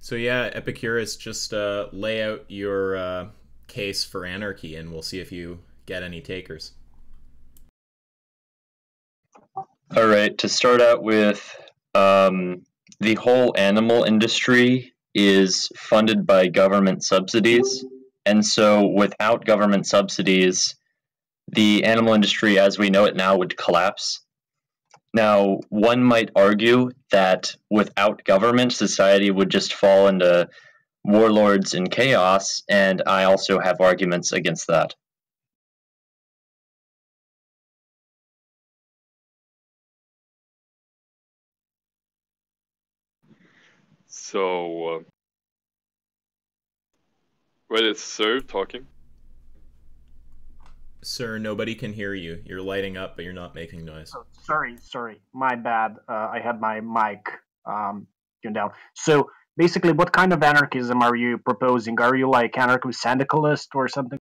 So yeah, Epicurus, just uh, lay out your uh, case for anarchy, and we'll see if you get any takers. All right. To start out with, um, the whole animal industry is funded by government subsidies, and so without government subsidies, the animal industry as we know it now would collapse. Now, one might argue that without government, society would just fall into warlords and chaos, and I also have arguments against that. So, uh, it's Ser talking? Ser, nobody can hear you. You're lighting up, but you're not making noise. Oh, sorry, sorry, my bad. Uh, I had my mic um, tuned down. So basically, what kind of anarchism are you proposing? Are you like anarcho-syndicalist or something?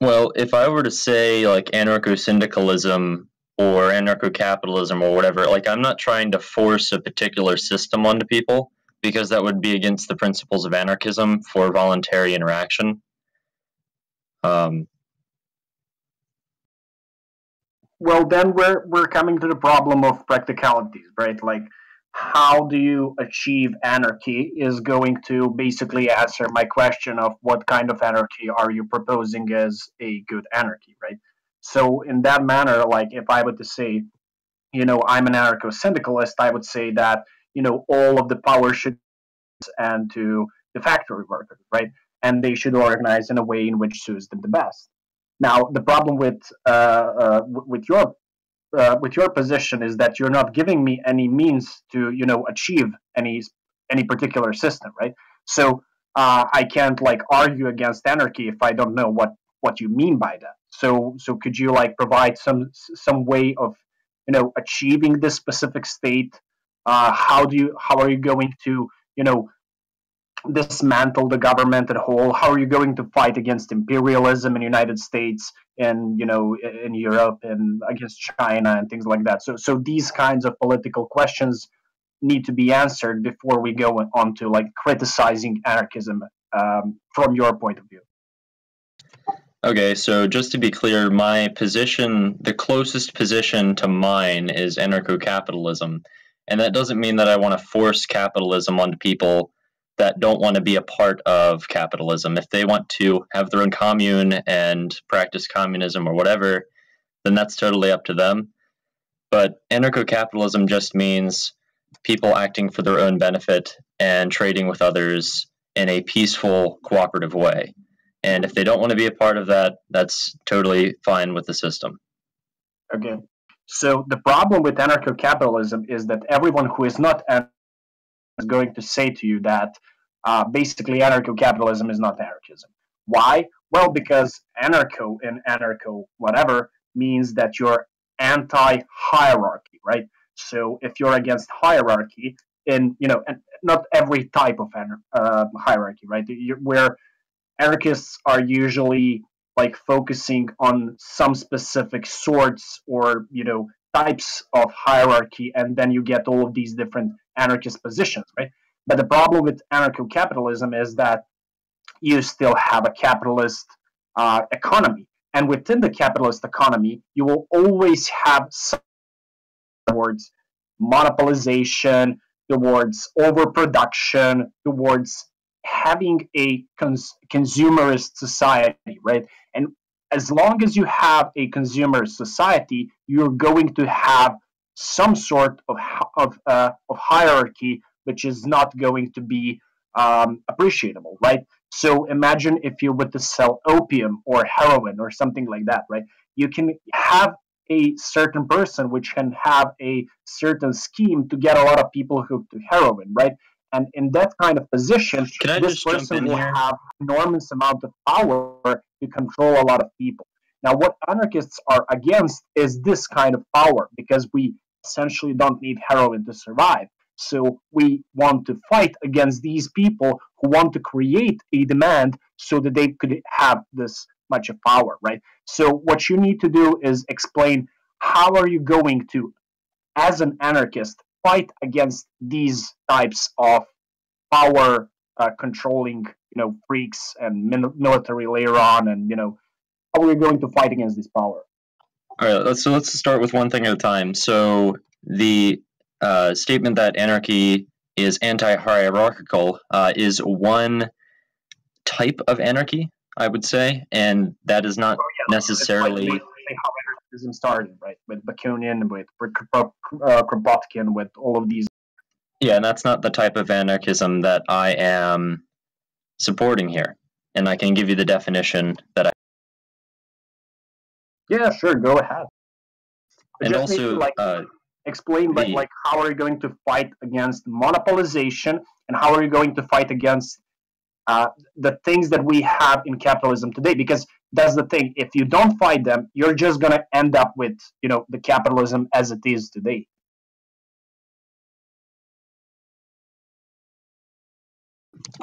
Well, if I were to say like anarcho-syndicalism or anarcho-capitalism or whatever, like I'm not trying to force a particular system onto people because that would be against the principles of anarchism for voluntary interaction. Um, well, then we're we're coming to the problem of practicalities, right? Like, how do you achieve anarchy is going to basically answer my question of what kind of anarchy are you proposing as a good anarchy, right? So, in that manner, like if I were to say, you know, I'm an anarcho syndicalist, I would say that you know all of the power should and to the factory workers, right? And they should organize in a way in which suits them the best. Now, the problem with uh, uh, with your uh, with your position is that you're not giving me any means to you know achieve any any particular system, right? So uh, I can't like argue against anarchy if I don't know what what you mean by that. So so could you like provide some some way of you know achieving this specific state? Uh, how do you how are you going to you know dismantle the government at whole? How are you going to fight against imperialism in the United States and you know in Europe and against China and things like that? So so these kinds of political questions need to be answered before we go on to like criticizing anarchism um, from your point of view. Okay, so just to be clear, my position, the closest position to mine is anarcho capitalism. And that doesn't mean that I want to force capitalism onto people that don't want to be a part of capitalism. If they want to have their own commune and practice communism or whatever, then that's totally up to them. But anarcho capitalism just means people acting for their own benefit and trading with others in a peaceful, cooperative way. And if they don't want to be a part of that, that's totally fine with the system. Okay. So the problem with anarcho capitalism is that everyone who is not is going to say to you that uh, basically anarcho-capitalism is not anarchism. Why? Well, because anarcho and anarcho whatever means that you're anti-hierarchy, right? So if you're against hierarchy, in you know, and not every type of uh, hierarchy, right? Where anarchists are usually like focusing on some specific sorts or you know types of hierarchy, and then you get all of these different anarchist positions, right? But the problem with anarcho capitalism is that you still have a capitalist uh, economy. And within the capitalist economy, you will always have some towards monopolization, towards overproduction, towards having a cons- consumerist society, right? And as long as you have a consumer society, you're going to have some sort of of, uh, of hierarchy, which is not going to be um, appreciable, right? So imagine if you were to sell opium or heroin or something like that, right? You can have a certain person which can have a certain scheme to get a lot of people hooked to heroin, right? And in that kind of position, this person will here? have enormous amount of power to control a lot of people. Now, what anarchists are against is this kind of power because we essentially don't need heroin to survive. So we want to fight against these people who want to create a demand so that they could have this much of power, right? So what you need to do is explain how are you going to, as an anarchist, fight against these types of power uh, controlling, you know, freaks and military later on, and you know, how are we going to fight against this power? All right, let's, so let's start with one thing at a time. So the uh, statement that anarchy is anti-hierarchical uh, is one type of anarchy, I would say, and that is not Oh, yeah, necessarily. Like how anarchism started, right? With Bakunin, with uh, Kropotkin, with all of these. Yeah, and that's not the type of anarchism that I am supporting here. And I can give you the definition that I. Yeah, sure, go ahead. But And just need to, also, like uh, explain, like, like how are you going to fight against monopolization, and how are you going to fight against uh, the things that we have in capitalism today? Because that's the thing. If you don't fight them, you're just gonna end up with you know the capitalism as it is today.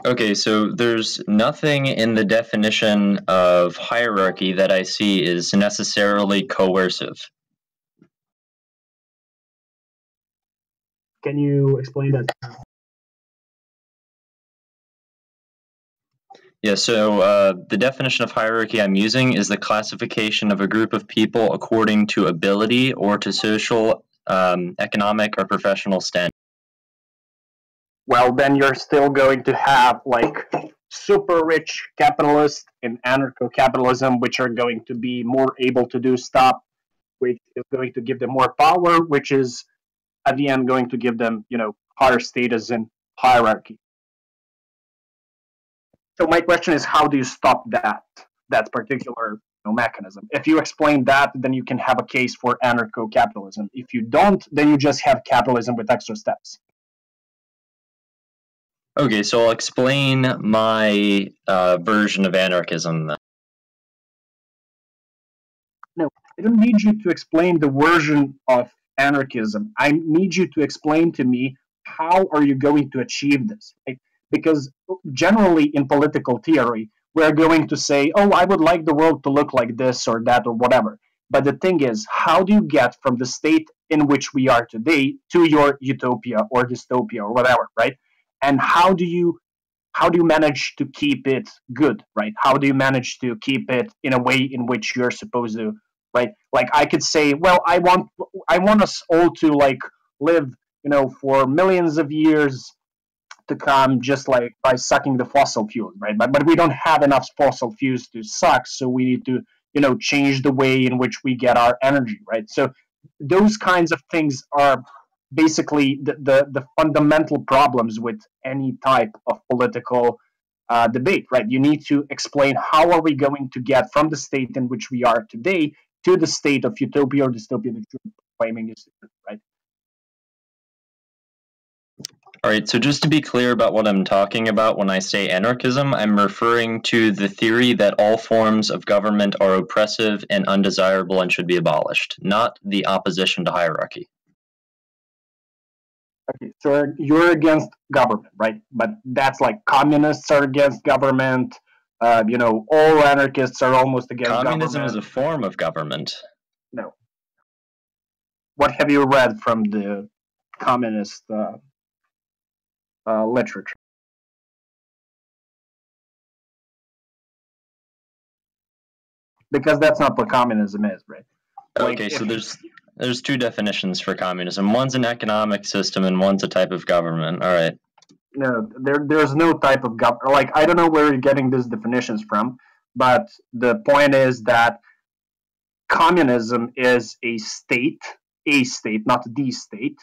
Okay, so there's nothing in the definition of hierarchy that I see is necessarily coercive. Can you explain that? Yeah, so uh, the definition of hierarchy I'm using is the classification of a group of people according to ability or to social, um, economic, or professional standing. Well then you're still going to have like super rich capitalists and anarcho-capitalism which are going to be more able to do stuff which is going to give them more power which is at the end going to give them you know higher status and hierarchy. So my question is how do you stop that that particular you know, mechanism? If you explain that then you can have a case for anarcho-capitalism. If you don't then you just have capitalism with extra steps Okay, so I'll explain my uh, version of anarchism then. I don't need you to explain the version of anarchism. I need you to explain to me how are you going to achieve this, right? Because generally in political theory, we're going to say, "Oh, I would like the world to look like this or that or whatever." But the thing is, how do you get from the state in which we are today to your utopia or dystopia or whatever, right? And how do you how do you manage to keep it good, right? How do you manage to keep it in a way in which you're supposed to right? Like i could say well i want i want us all to like live you know for millions of years to come just like by sucking the fossil fuels right? But but we don't have enough fossil fuels to suck so we need to you know change the way in which we get our energy right? So those kinds of things are basically the the, the fundamental problems with any type of political uh, debate right you need to explain how are we going to get from the state in which we are today to the state of utopia or dystopia that you're claiming is right All right, so just to be clear about what I'm talking about when I say anarchism, I'm referring to the theory that all forms of government are oppressive and undesirable and should be abolished, not the opposition to hierarchy. Okay so you're against government right but that's like communists are against government uh, you know all anarchists are almost against government. Communism government is a form of government. no what have you read from the communist uh, uh, literature because that's not what communism is right Like, Okay, so if- there's there's two definitions for communism. One's an economic system and one's a type of government. All right. no there there's no type of government like i don't know where you're getting these definitions from but the point is that communism is a state a state not the state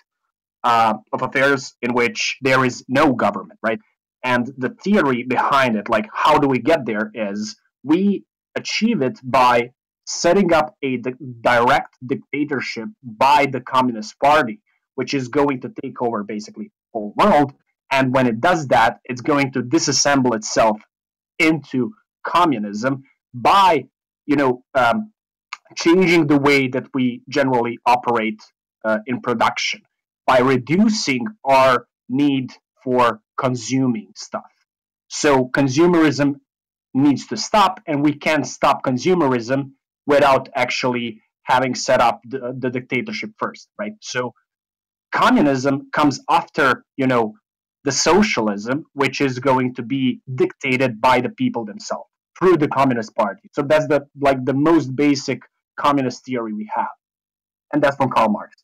uh, of affairs in which there is no government right and the theory behind it like how do we get there is we achieve it by setting up a di- direct dictatorship by the communist party which is going to take over basically the whole world and when it does that, it's going to disassemble itself into communism by, you know, um, changing the way that we generally operate uh, in production by reducing our need for consuming stuff. So consumerism needs to stop, and we can't stop consumerism without actually having set up the, the dictatorship first, right? So communism comes after you know the socialism, which is going to be dictated by the people themselves through the Communist Party. So that's the like the most basic communist theory we have, and that's from Karl Marx.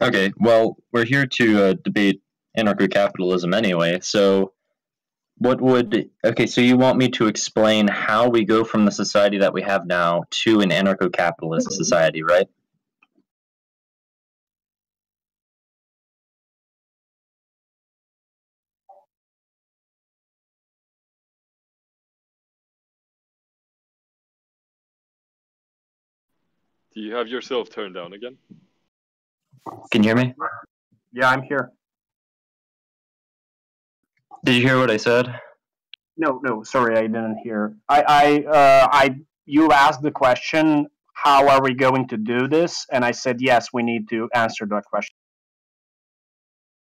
Okay, well, we're here to uh, debate anarcho-capitalism anyway. So, what would okay? So you want me to explain how we go from the society that we have now to an anarcho-capitalist mm-hmm. society, right? Do you have yourself turned down again? Can you hear me? Yeah, I'm here. Did you hear what I said? No, no, sorry, I didn't hear. I, I, uh, I, you asked the question, how are we going to do this? And I said, yes, we need to answer that question.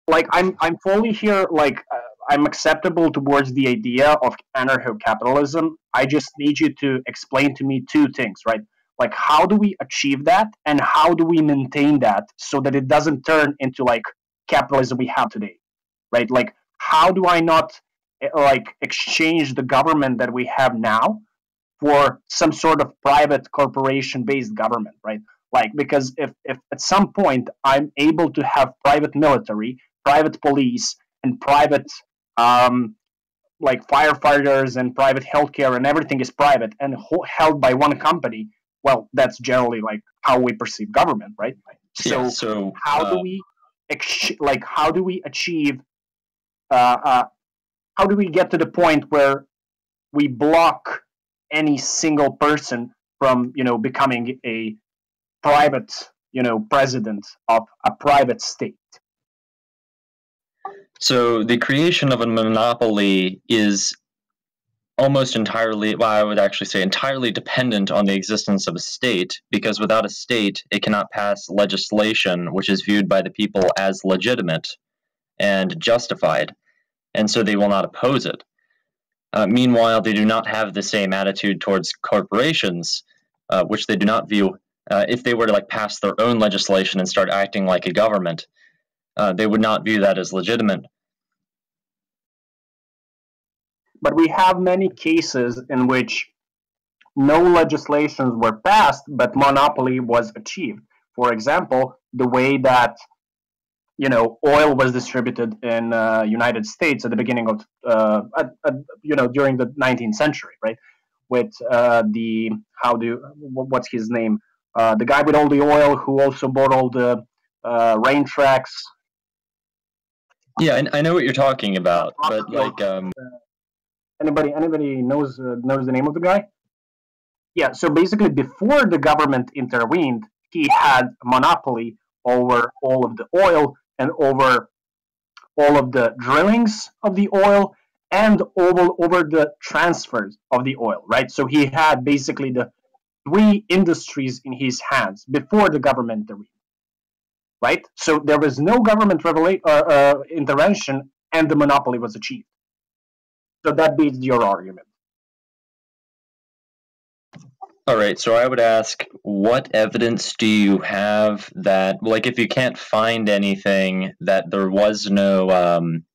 Like, I'm, I'm fully here, like, uh, I'm acceptable towards the idea of anarcho-capitalism. I just need you to explain to me two things, right? like how do we achieve that and how do we maintain that so that it doesn't turn into like capitalism we have today right like how do i not eh, like exchange the government that we have now for some sort of private corporation based government right like because if, if at some point i'm able to have private military private police and private um, like firefighters and private healthcare and everything is private and ho- held by one company well, that's generally like how we perceive government, right? So, yeah, so how uh, do we like how do we achieve Uh, uh, how do we get to the point where we block any single person from you know becoming a private you know president of a private state? So the creation of a monopoly is almost entirely, well, I would actually say entirely dependent on the existence of a state, because without a state, it cannot pass legislation which is viewed by the people as legitimate and justified, and so they will not oppose it. Uh, meanwhile, they do not have the same attitude towards corporations, uh, which they do not view. Uh, if they were to like pass their own legislation and start acting like a government, uh, they would not view that as legitimate But we have many cases in which no legislations were passed, but monopoly was achieved. For example, the way that you know oil was distributed in uh, United States at the beginning of uh, at, at, you know during the 19th century, right? With uh, the how do you, what's his name? Uh, the guy with all the oil who also bought all the uh, rain tracks. Yeah, I know what you're talking about, but like um, Anybody anybody knows uh, knows the name of the guy? Yeah. So basically, before the government intervened, he had monopoly over all of the oil and over all of the drillings of the oil and over over the transfers of the oil. Right. So he had basically the three industries in his hands before the government. Right. So there was no government revela- uh, uh, intervention, and the monopoly was achieved. So that beats your argument. All right, so I would ask, what evidence do you have that, like, if you can't find anything, that there was no um,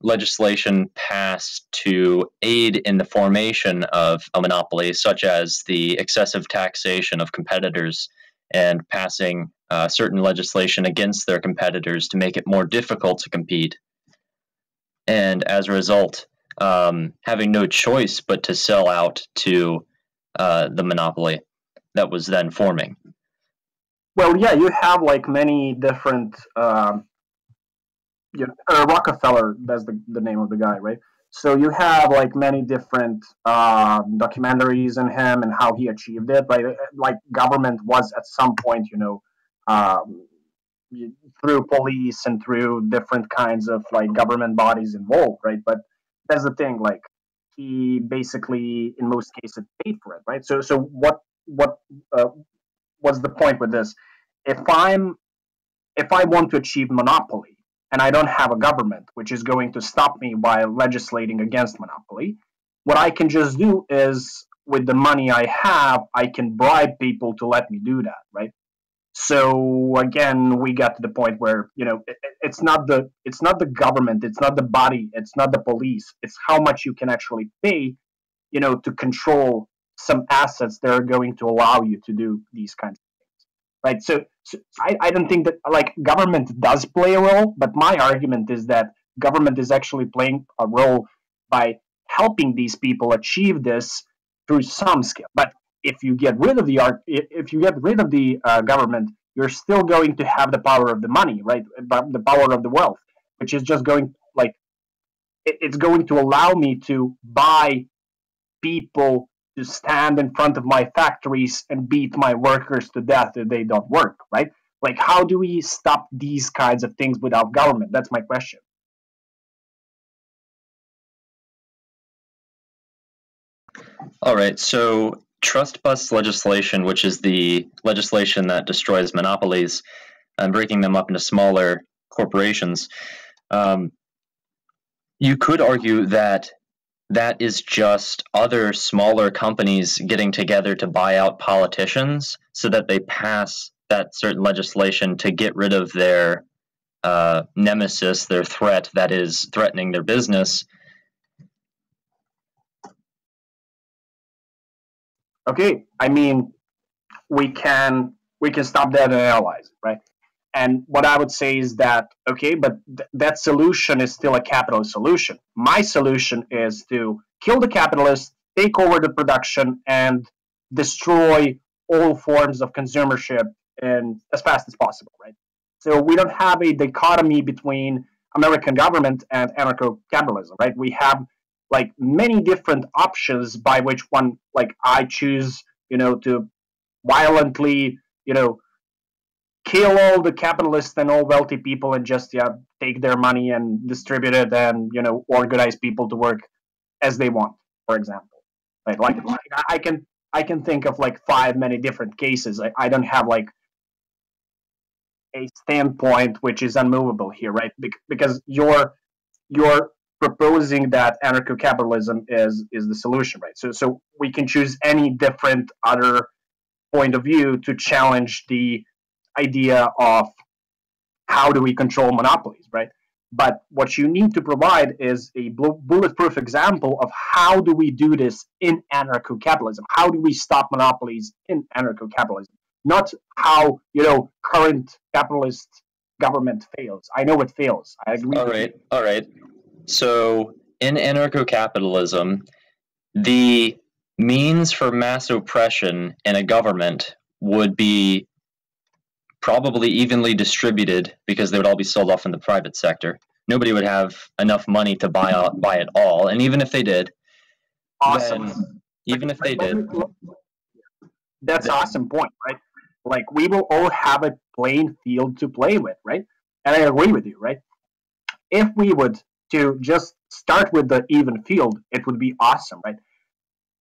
legislation passed to aid in the formation of a monopoly, such as the excessive taxation of competitors and passing uh, certain legislation against their competitors to make it more difficult to compete? And as a result, um, having no choice but to sell out to uh, the monopoly that was then forming. Well, yeah, you have like many different. Um, you know, uh, Rockefeller, that's the, the name of the guy, right? So you have like many different uh, documentaries on him and how he achieved it. Like, like government was at some point, you know, um, through police and through different kinds of like government bodies involved, right? But that's the thing. Like he basically, in most cases, paid for it, right? So, so what, what, uh, what's the point with this? If I'm, if I want to achieve monopoly and I don't have a government which is going to stop me by legislating against monopoly, what I can just do is with the money I have, I can bribe people to let me do that, right? So again, we got to the point where you know it, it's not the it's not the government, it's not the body, it's not the police, it's how much you can actually pay, you know, to control some assets that are going to allow you to do these kinds of things, right? So, so I, I don't think that like government does play a role, but my argument is that government is actually playing a role by helping these people achieve this through some skill. But if you get rid of the art, if you get rid of the uh, government, you're still going to have the power of the money, right? The power of the wealth, which is just going like it's going to allow me to buy people to stand in front of my factories and beat my workers to death if they don't work, right? Like, how do we stop these kinds of things without government? That's my question. All right. So trust bust legislation, which is the legislation that destroys monopolies and breaking them up into smaller corporations, um, you could argue that that is just other smaller companies getting together to buy out politicians so that they pass that certain legislation to get rid of their uh, nemesis, their threat that is threatening their business, okay, I mean, we can we can stop that and analyze it, right? And what I would say is that okay, but th- that solution is still a capitalist solution. My solution is to kill the capitalists take over the production, and destroy all forms of consumership and as fast as possible, right? So we don't have a dichotomy between American government and anarcho-capitalism, right? We have like many different options by which one like I choose, you know, to violently, you know, kill all the capitalists and all wealthy people and just yeah take their money and distribute it and you know organize people to work as they want for example. Right like, mm-hmm. like i can i can think of like five many different cases. I, I don't have like a standpoint which is unmovable here right? Because your your proposing that anarcho-capitalism is is the solution, right? So so we can choose any different other point of view to challenge the idea of how do we control monopolies, right? But what you need to provide is a bulletproof example of how do we do this in anarcho-capitalism? How do we stop monopolies in anarcho-capitalism? Not how you know current capitalist government fails. I know it fails. I agree. All right, all right. So, in anarcho capitalism, the means for mass oppression in a government would be probably evenly distributed because they would all be sold off in the private sector. Nobody would have enough money to buy out, buy it all, and even if they did, awesome. even if they did, that's awesome point, right? Like we will all have a playing field to play with, right? And I agree with you, right? If we would to just start with the even field, it would be awesome, right?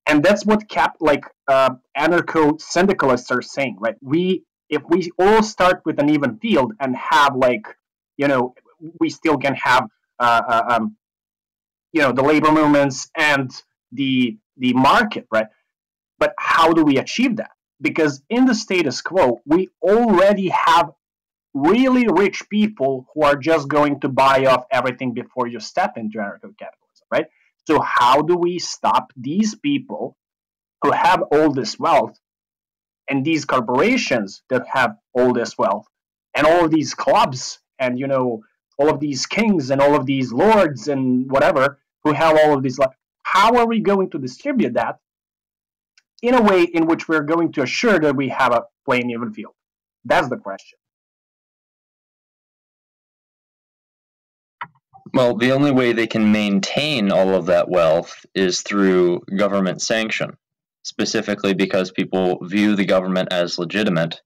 And that's what cap like uh, anarcho syndicalists are saying, right? We if we all start with an even field and have like you know we still can have uh, uh, um, you know the labor movements and the the market, right? But how do we achieve that? Because in the status quo, we already have really rich people who are just going to buy off everything before you step into anarcho-capitalism, right? So how do we stop these people who have all this wealth and these corporations that have all this wealth and all of these clubs and you know all of these kings and all of these lords and whatever who have all of these how are we going to distribute that in a way in which we're going to assure that we have a playing even field that's the question Well, the only way they can maintain all of that wealth is through government sanction, specifically because people view the government as legitimate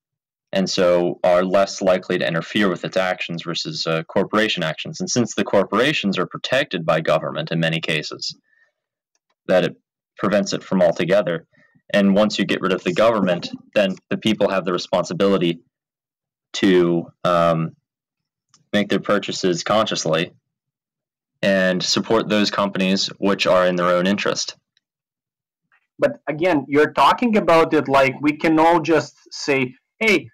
and so are less likely to interfere with its actions versus uh, corporation actions. And since the corporations are protected by government in many cases, that it prevents it from altogether. And once you get rid of the government, then the people have the responsibility to um, make their purchases consciously and support those companies which are in their own interest. But again, you're talking about it like we can all just say, hey,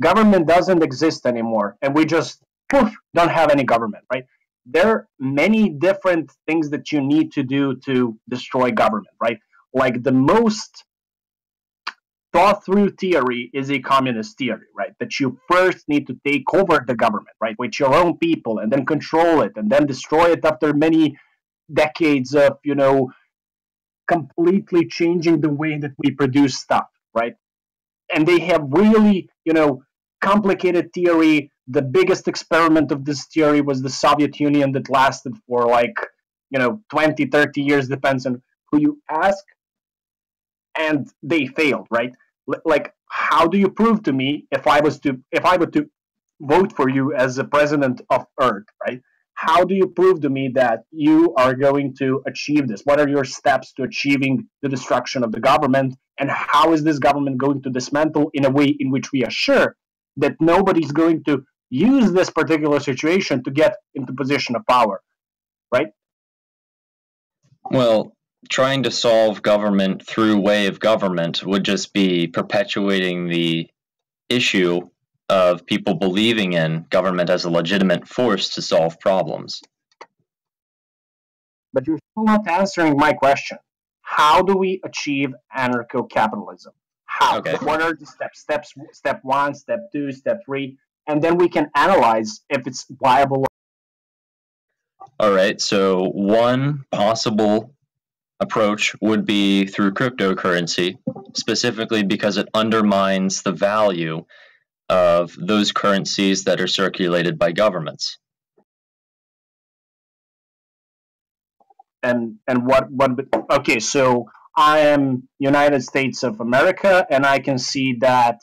government doesn't exist anymore, and we just poof, don't have any government, right? There are many different things that you need to do to destroy government, right? Like the most thought through theory is a communist theory, right? That you first need to take over the government, right, with your own people and then control it and then destroy it after many decades of, you know, completely changing the way that we produce stuff, right? And they have really, you know, complicated theory. The biggest experiment of this theory was the Soviet Union that lasted for like, you know, 20, 30 years, depends on who you ask. And they failed, right? L- like, how do you prove to me if I was to if I were to vote for you as the president of Earth, right? how do you prove to me that you are going to achieve this? What are your steps to achieving the destruction of the government? And how is this government going to dismantle in a way in which we are sure that nobody's going to use this particular situation to get into position of power, right? Well, trying to solve government through way of government would just be perpetuating the issue of people believing in government as a legitimate force to solve problems. But you're still not answering my question. How do we achieve anarcho capitalism? How? Okay. What are the steps? Steps step one, step two, step three, and then we can analyze if it's viable. All right, so one possible approach would be through cryptocurrency, specifically because it undermines the value of those currencies that are circulated by governments. And and what what? Okay, so I am United States of America, and I can see that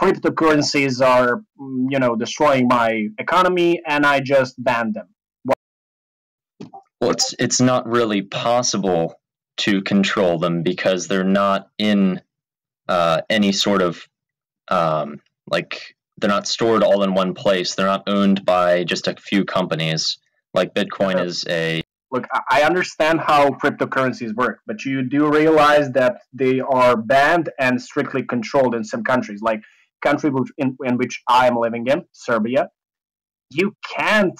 cryptocurrencies are you know destroying my economy, and I just ban them. Well, it's it's not really possible to control them because they're not in uh, any sort of um, like they're not stored all in one place. They're not owned by just a few companies. Like Bitcoin Yeah. is a Look, I- I understand how cryptocurrencies work, but you do realize that they are banned and strictly controlled in some countries, like country in, in which I am living in, Serbia. You can't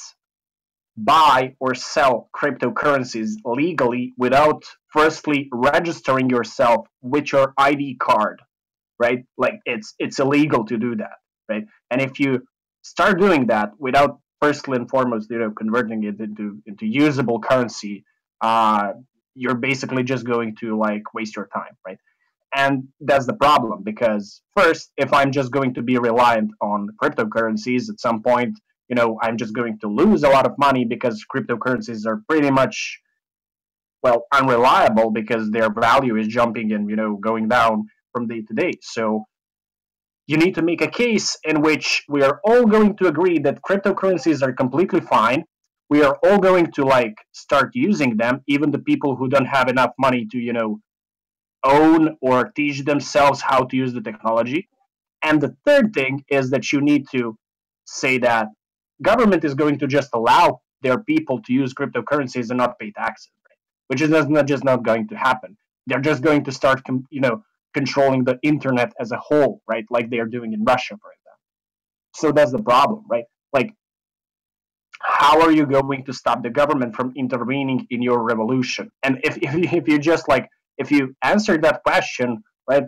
buy or sell cryptocurrencies legally without firstly registering yourself with your ID card, right? Like it's it's illegal to do that, right? And if you start doing that without firstly and foremost, you know, converting it into into usable currency, uh, you're basically just going to like waste your time, right? And that's the problem because first, if I'm just going to be reliant on cryptocurrencies at some point, you know, I'm just going to lose a lot of money because cryptocurrencies are pretty much well unreliable because their value is jumping and you know going down from day to day. So you need to make a case in which we are all going to agree that cryptocurrencies are completely fine. We are all going to like start using them, even the people who don't have enough money to, you know, own or teach themselves how to use the technology. And the third thing is that you need to say that government is going to just allow their people to use cryptocurrencies and not pay taxes, right? which is not just not going to happen. They're just going to start, you know, controlling the internet as a whole, right? Like they are doing in Russia, for example. So that's the problem, right? Like, how are you going to stop the government from intervening in your revolution? And if if, if you just like if you answer that question, right,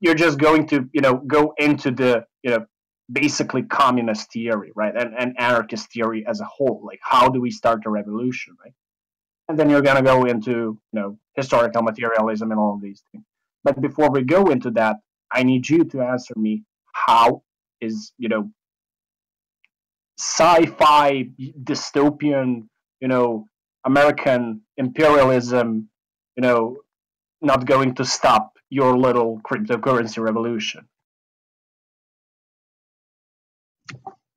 you're just going to you know go into the you know basically communist theory, right, and, and anarchist theory as a whole. Like, how do we start a revolution, right? And then you're gonna go into you know historical materialism and all of these things. But before we go into that, I need you to answer me how is, you know, sci-fi dystopian, you know, American imperialism, you know, not going to stop your little cryptocurrency revolution.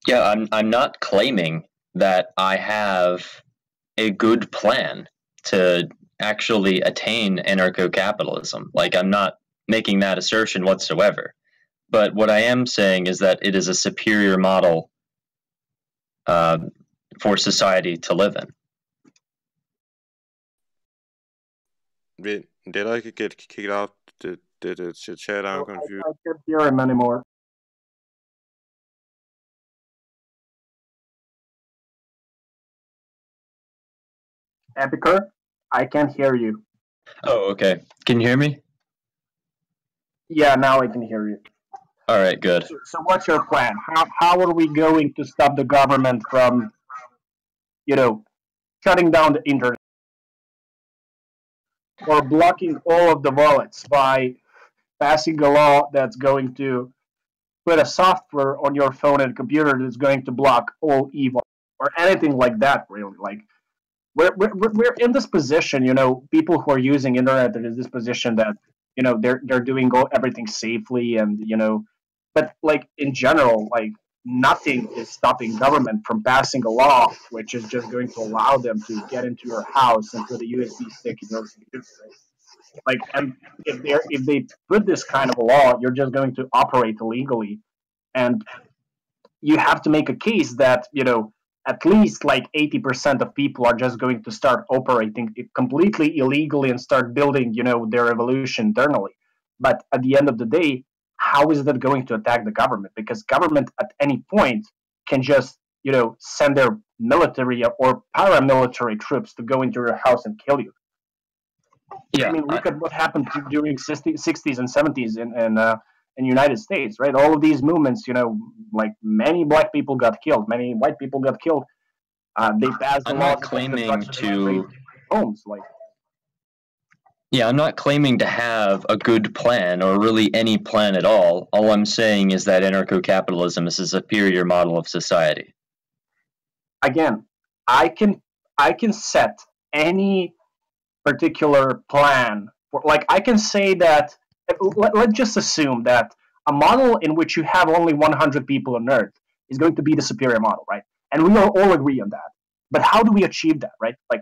Yeah, I'm I'm not claiming that I have a good plan to actually attain anarcho-capitalism. Like I'm not making that assertion whatsoever. But what I am saying is that it is a superior model uh, for society to live in. Re- Did I get kicked out? Did, did it chat? I'm I, confused. I can't hear him anymore. Epicur, I can't hear you. Oh, okay. Can you hear me? Yeah, now I can hear you. All right, good. So, so what's your plan? How, how are we going to stop the government from, you know, shutting down the internet or blocking all of the wallets by passing a law that's going to put a software on your phone and computer that's going to block all evil or anything like that really like we're, we're, we're in this position you know people who are using internet are in this position that you know they're they're doing everything safely and you know but like in general like nothing is stopping government from passing a law which is just going to allow them to get into your house and put a usb stick in your computer like and if they if they put this kind of a law you're just going to operate illegally. And you have to make a case that you know at least like 80% of people are just going to start operating completely illegally and start building you know their revolution internally. But at the end of the day how is that going to attack the government? Because government at any point can just you know send their military or paramilitary troops to go into your house and kill you. Yeah, I mean, look I- at what happened during 60, 60s and 70s in in, uh, in United States, right? All of these movements, you know, like many black people got killed, many white people got killed. Uh, they passed I'm law not claiming to- homes, like Yeah, I'm not claiming to have a good plan or really any plan at all. All I'm saying is that anarcho capitalism is a superior model of society. again, I can I can set any particular plan for like I can say that let, let's just assume that a model in which you have only 100 people on earth is going to be the superior model, right? And we all, all agree on that. But how do we achieve that, right? Like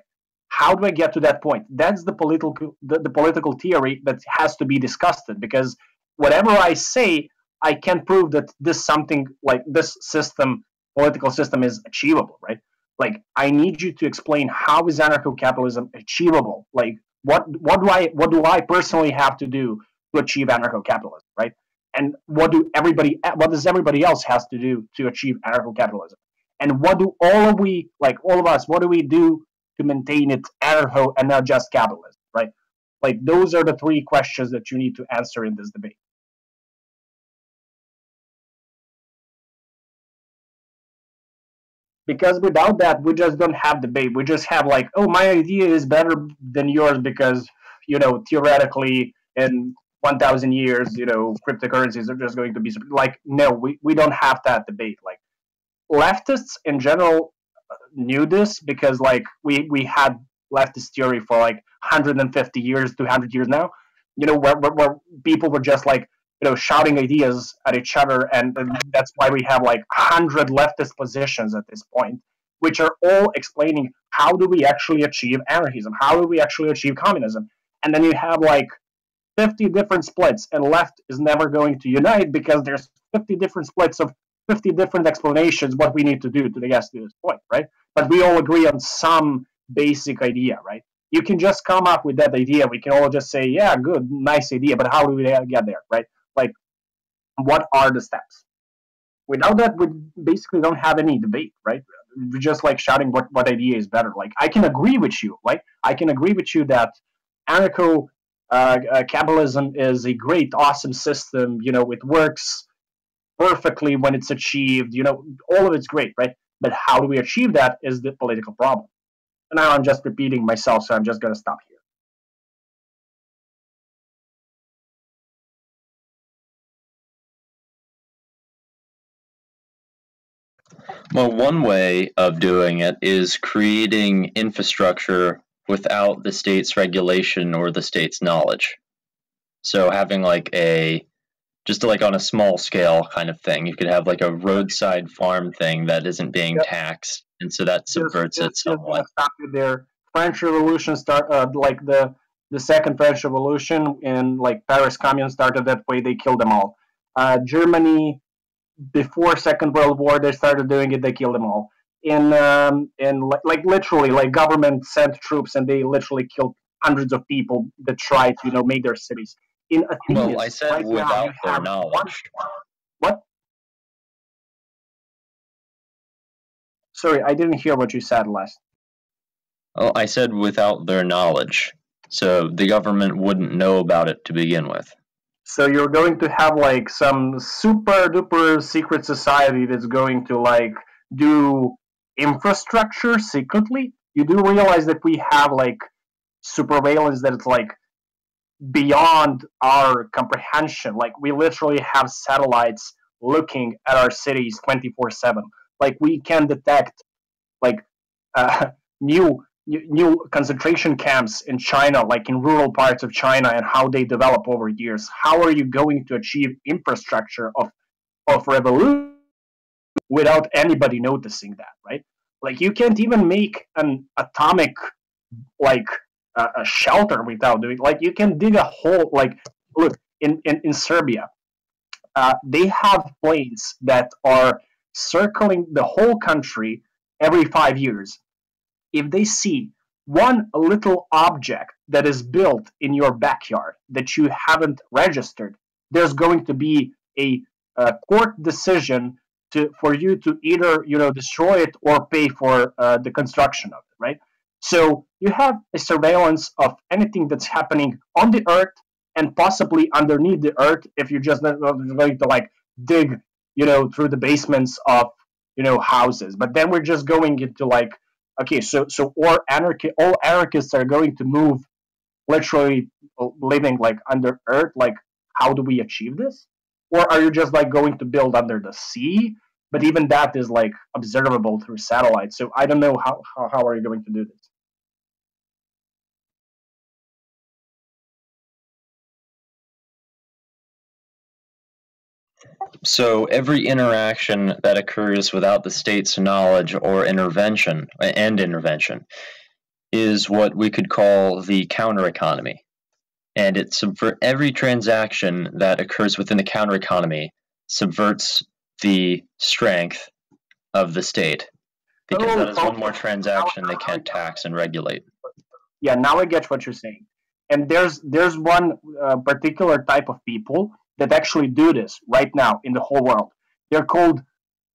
how do I get to that point? That's the political the, the political theory that has to be discussed because whatever I say, I can't prove that this something like this system political system is achievable, right? Like I need you to explain how is anarcho-capitalism achievable? Like what what do I what do I personally have to do to achieve anarcho-capitalism, right? And what do everybody what does everybody else has to do to achieve anarcho-capitalism? And what do all of we like all of us what do we do to maintain it anarcho and not just capitalism, right? Like those are the three questions that you need to answer in this debate. because without that we just don't have debate we just have like oh my idea is better than yours because you know theoretically in 1000 years you know cryptocurrencies are just going to be like no we, we don't have that debate. Like leftists in general uh, knew this because like we we had leftist theory for like 150 years 200 years now. You know where, where, where people were just like you know shouting ideas at each other and, and that's why we have like 100 leftist positions at this point which are all explaining how do we actually achieve anarchism? How do we actually achieve communism? And then you have like 50 different splits and left is never going to unite because there's 50 different splits of 50 different explanations what we need to do to get to this point right? But we all agree on some basic idea right? You can just come up with that idea. We can all just say yeah good nice idea but how do we get there? Right? Like what are the steps? Without that we basically don't have any debate right? We're just like shouting what, what idea is better. Like i can agree with you like i can agree with you that anarcho uh, uh, capitalism is a great awesome system you know it works perfectly when it's achieved you know all of it's great right? But how do we achieve that is the political problem. And now i'm just repeating myself so i'm just going to stop here. Well, one way of doing it is creating infrastructure without the state's regulation or the state's knowledge. So having like a just like on a small scale kind of thing. You could have like a roadside farm thing that isn't being Yep. taxed, and so that subverts just, it just, somewhat. gonna stop you there. French Revolution start uh, like the the second French Revolution and like Paris Commune started that way. They killed them all. Uh, Germany before Second World War they started doing it. They killed them all. In um, in like, like literally like government sent troops and they literally killed hundreds of people that tried to you know make their cities. In Athens, Well, I said right without you their knowledge. One, what? Sorry, I didn't hear what you said last. Oh, I said without their knowledge. So the government wouldn't know about it to begin with. So you're going to have like some super duper secret society that's going to like do infrastructure secretly. You do realize that we have like surveillance that it's like beyond our comprehension. Like we literally have satellites looking at our cities 24 7. Like we can detect like uh, new new new concentration camps in China, like in rural parts of China, and how they develop over years. How are you going to achieve infrastructure of of revolution without anybody noticing that, right? Like you can't even make an atomic like uh, a shelter without doing. Like you can dig a hole. Like look in in, in Serbia, uh, they have planes that are circling the whole country every five years if they see one little object that is built in your backyard that you haven't registered, there's going to be a, a court decision to for you to either you know destroy it or pay for uh, the construction of it, right? So you have a surveillance of anything that's happening on the earth and possibly underneath the earth if you're just not going to like dig, you know, through the basements of you know houses. But then we're just going into like okay, so so all anarchy, all anarchists are going to move, literally living like under earth. Like, how do we achieve this? Or are you just like going to build under the sea? But even that is like observable through satellites. So I don't know how how, how are you going to do this? So every interaction that occurs without the state's knowledge or intervention and intervention is what we could call the counter economy. And it subvert every transaction that occurs within the counter economy subverts the strength of the state because Oh, that is one more transaction they can't tax and regulate. Yeah, now I get what you're saying. And there's there's one uh, particular type of people that actually do this right now in the whole world. They're called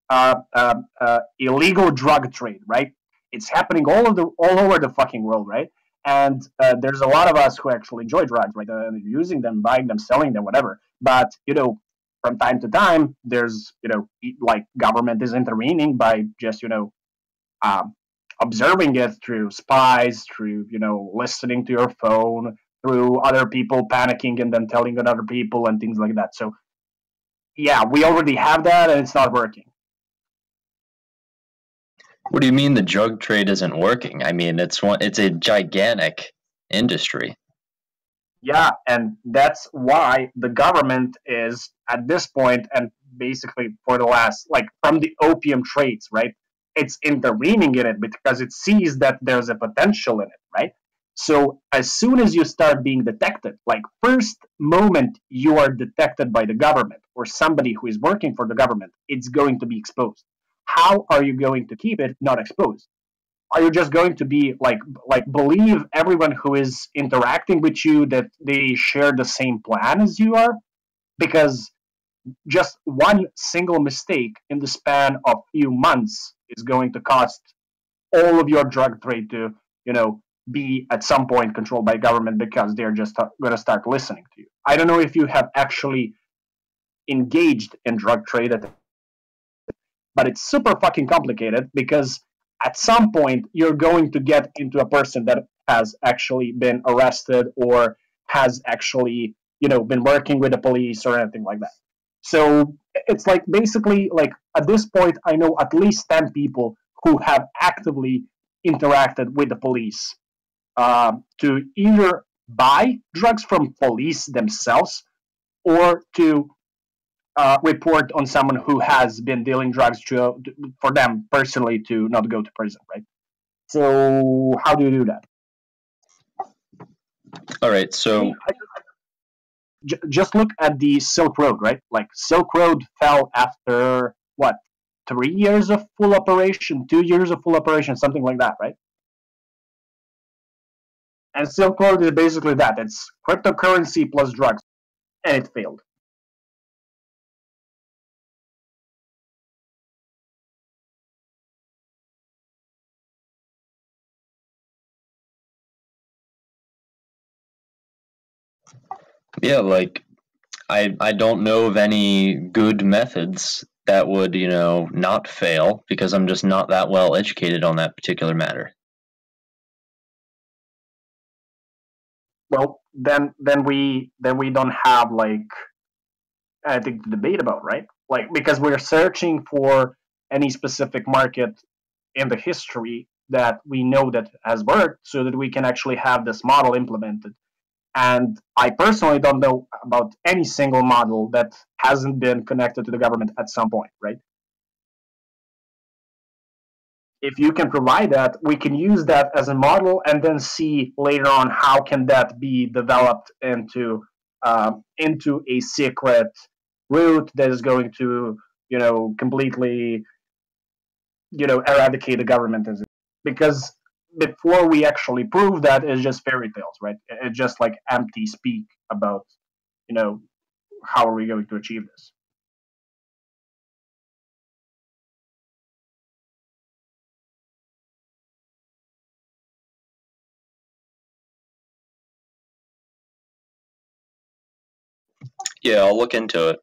uh, uh, uh, illegal drug trade, right? It's happening all of the all over the fucking world, right? And uh, there's a lot of us who actually enjoy drugs, right? Uh, using them, buying them, selling them, whatever. But you know, from time to time, there's you know, like government is intervening by just you know, um, observing it through spies, through you know, listening to your phone, through other people panicking and then telling on other people and things like that. So, yeah, we already have that, and it's not working. What do you mean the drug trade isn't working? I mean, it's one it's a gigantic industry. Yeah, and that's why the government is at this point, and basically for the last, like from the opium trades, right? It's intervening in it because it sees that there's a potential in it, right? So as soon as you start being detected, like first moment you are detected by the government or somebody who is working for the government, it's going to be exposed. How are you going to keep it not exposed? are you just going to be like like believe everyone who is interacting with you that they share the same plan as you are because just one single mistake in the span of few months is going to cost all of your drug trade to you know be at some point controlled by government because they're just going to start listening to you i don't know if you have actually engaged in drug trade at but it's super fucking complicated because at some point you're going to get into a person that has actually been arrested or has actually you know been working with the police or anything like that. So it's like basically like at this point i know at least 10 people who have actively interacted with the police um, to either buy drugs from police themselves or to uh, report on someone who has been dealing drugs to, for them personally to not go to prison, right? So how do you do that? All right, so just look at the Silk Road, right? Like Silk Road fell after what three years of full operation, two years of full operation, something like that, right? And Silk Road is basically that. It's cryptocurrency plus drugs. And it failed. Yeah, like I I don't know of any good methods that would, you know, not fail because I'm just not that well educated on that particular matter. Well, then then we then we don't have like I think to debate about, right? Like because we're searching for any specific market in the history that we know that has worked so that we can actually have this model implemented and I personally don't know about any single model that hasn't been connected to the government at some point, right? If you can provide that, we can use that as a model and then see later on how can that be developed into uh, into a secret route that is going to, you know, completely, you know, eradicate the government as because before we actually prove that it's just fairy tales, right? It's just like empty speak about, you know, how are we going to achieve this? Yeah, I'll look into it.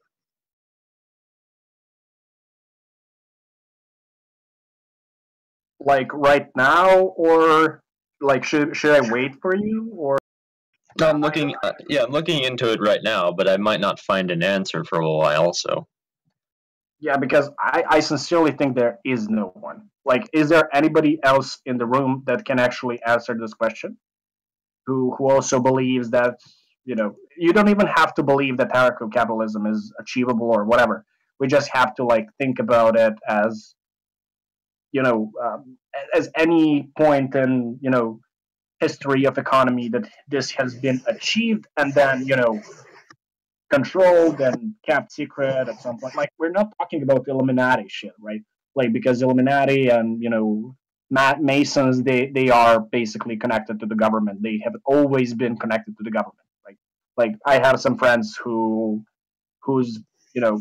Like right now or like should should I wait for you or No, I'm looking. Uh, yeah, I'm looking into it right now, but I might not find an answer for a while. So yeah because I I sincerely think there is no one like is there anybody else in the room that can actually answer this question who who also believes that you know you don't even have to believe that anarcho capitalism is achievable or whatever we just have to like think about it as you know, um, as any point in you know history of economy that this has been achieved and then you know controlled and kept secret at some point. Like we're not talking about Illuminati shit, right? Like because Illuminati and you know Matt Masons, they they are basically connected to the government. They have always been connected to the government. Like like I have some friends who whose you know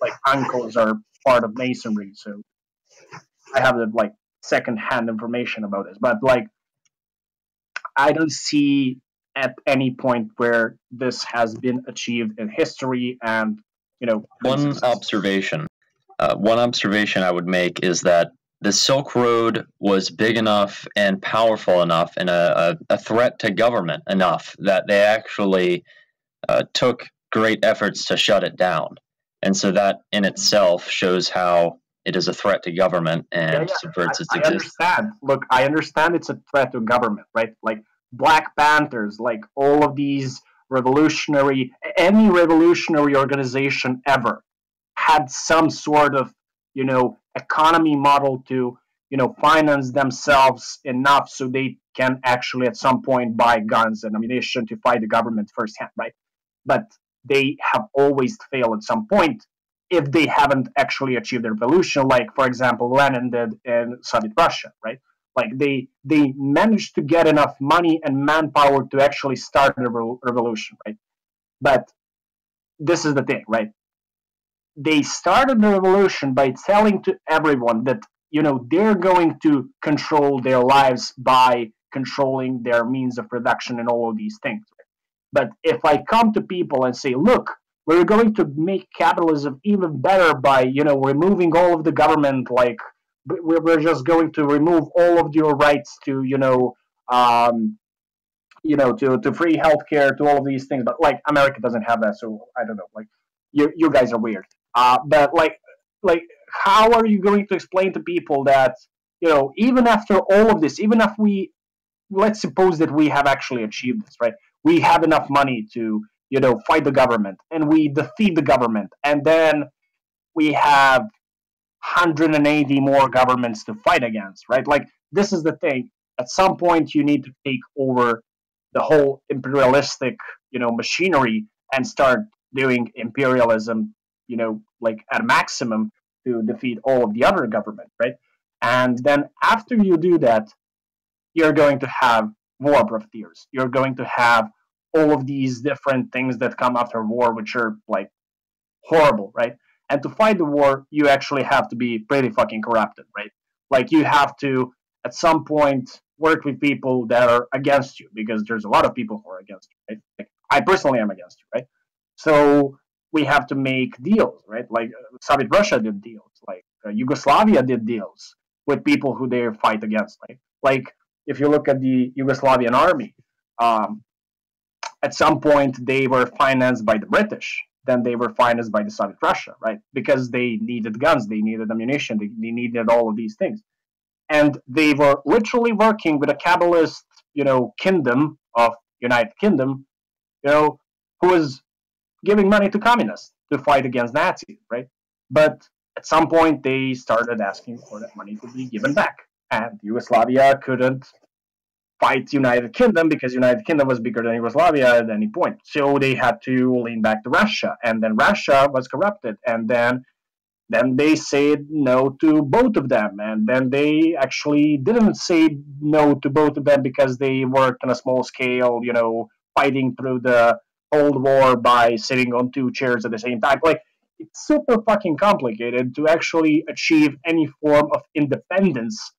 like uncles are part of masonry, so I have the like second hand information about this, but like I don't see at any point where this has been achieved in history and you know one observation uh, one observation i would make is that the silk road was big enough and powerful enough and a, a, a threat to government enough that they actually uh, took great efforts to shut it down. And so that in itself shows how it is a threat to government and yeah, yeah. subverts its I, existence. Understand. Look, I understand it's a threat to government, right? Like Black Panthers, like all of these revolutionary, any revolutionary organization ever had some sort of, you know, economy model to, you know, finance themselves enough so they can actually at some point buy guns and ammunition to fight the government firsthand, right? But they have always failed at some point if they haven't actually achieved the revolution, like for example Lenin did in Soviet Russia, right? Like they they managed to get enough money and manpower to actually start the revolution, right? But this is the thing, right? They started the revolution by telling to everyone that you know they're going to control their lives by controlling their means of production and all of these things. But if I come to people and say, look, we're going to make capitalism even better by you know removing all of the government like we're just going to remove all of your rights to you know um, you know to, to free healthcare to all of these things. But like america doesn't have that so i don't know. Like you, you guys are weird. Uh, but like like how are you going to explain to people that you know even after all of this even if we let's suppose that we have actually achieved this right? We have enough money to you know, fight the government and we defeat the government. And then we have 180 more governments to fight against, right? Like, this is the thing. At some point, you need to take over the whole imperialistic, you know, machinery and start doing imperialism, you know, like at maximum to defeat all of the other government, right? And then after you do that, you're going to have war profiteers. You're going to have all of these different things that come after war, which are like horrible, right? And to fight the war, you actually have to be pretty fucking corrupted, right? Like you have to, at some point, work with people that are against you because there's a lot of people who are against you, right? Like I personally am against you, right? So we have to make deals, right? Like Soviet Russia did deals, like uh, Yugoslavia did deals with people who they fight against, right? Like if you look at the Yugoslavian army, um, at some point they were financed by the British. Then they were financed by the Soviet Russia, right? Because they needed guns, they needed ammunition, they, they needed all of these things, and they were literally working with a capitalist, you know, kingdom of United Kingdom, you know, who was giving money to communists to fight against Nazis, right? But at some point they started asking for that money to be given back, and Yugoslavia couldn't fight United Kingdom because United Kingdom was bigger than Yugoslavia at any point. So they had to lean back to Russia, and then Russia was corrupted, and then then they said no to both of them, and then they actually didn't say no to both of them because they worked on a small scale, you know, fighting through the Cold War by sitting on two chairs at the same time. Like it's super fucking complicated to actually achieve any form of independence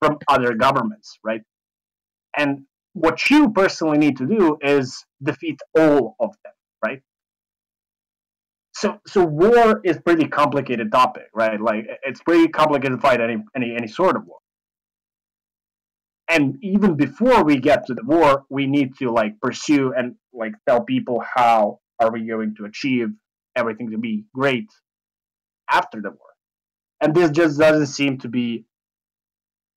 from other governments, right? And what you personally need to do is defeat all of them, right? So, so war is pretty complicated topic, right? Like it's pretty complicated to fight any any any sort of war. And even before we get to the war, we need to like pursue and like tell people how are we going to achieve everything to be great after the war. And this just doesn't seem to be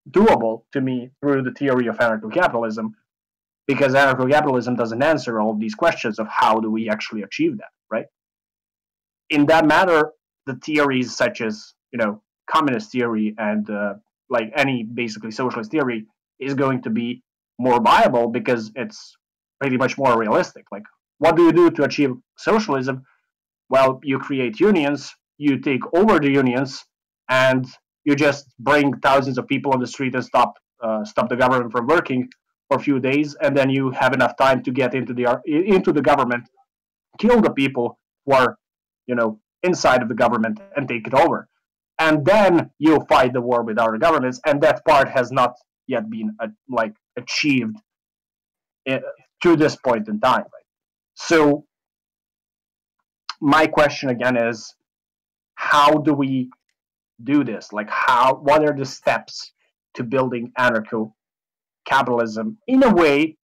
doable to me through the theory of anarcho-capitalism because anarcho-capitalism doesn't answer all of these questions of how do we actually achieve that right? In that matter the theories such as you know communist theory and uh, like any basically socialist theory is going to be more viable because it's pretty much more realistic. Like what do you do to achieve socialism? Well you create unions you take over the unions and you just bring thousands of people on the street and stop uh, stop the government from working for a few days, and then you have enough time to get into the into the government, kill the people who are, you know, inside of the government and take it over, and then you fight the war with other governments, and that part has not yet been uh, like achieved uh, to this point in time. Right? So my question again is, how do we do this? Like, how? What are the steps to building anarcho capitalism in a way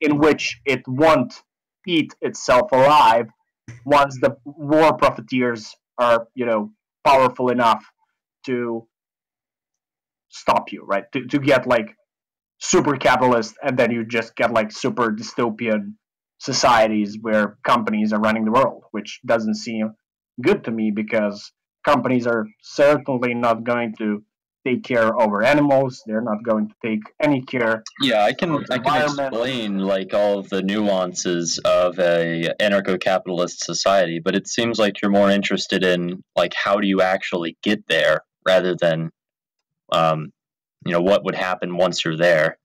in which it won't eat itself alive once the war profiteers are, you know, powerful enough to stop you, right? To to get like super capitalist, and then you just get like super dystopian societies where companies are running the world, which doesn't seem good to me because companies are certainly not going to take care over animals. They're not going to take any care. Yeah, I can I can explain like all of the nuances of a anarcho-capitalist society, but it seems like you're more interested in like how do you actually get there rather than um, you know what would happen once you're there.